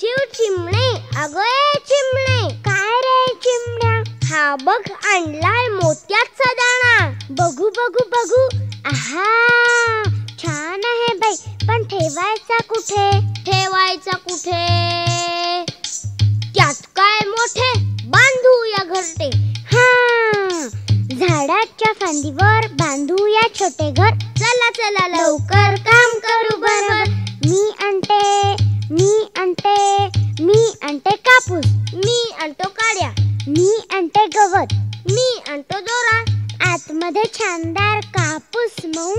चिव चिमणे अगं चिमणे काय रे चिमण्या? हा बघ आणलाय मोत्याचा दाणा. बघू बघू बघू. आहा छान आहे बाई. पण ठेवायचा कुठे? ठेवायचा कुठे? त्यात काय मोठे? बांधूया घरटे. हा झाडाच्या फांदीवर बांधूया छोटे घर. चला चला लवकर का? कापूस मी आणतो काड्या मी आणते गवत मी आणतो दोरा. आतमध्ये छानदार कापूस मऊ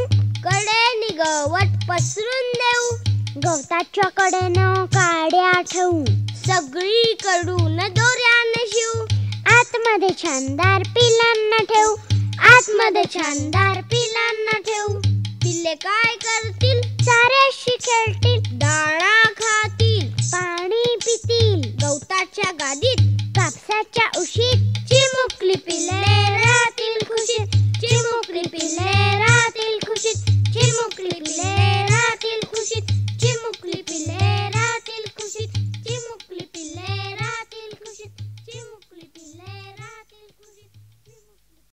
कडे गवत पसरून देऊ. गवताच्या कडेनं काड्या ठेवू सगळीकडून दोऱ्याने शिवू आतमध्ये छानदार पिलांना ठेवू आतमध्ये छानदार पिलांना ठेवू पिल्ले काय करतील? साऱ्याशी खेळतील. डाळा completely